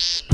Psst.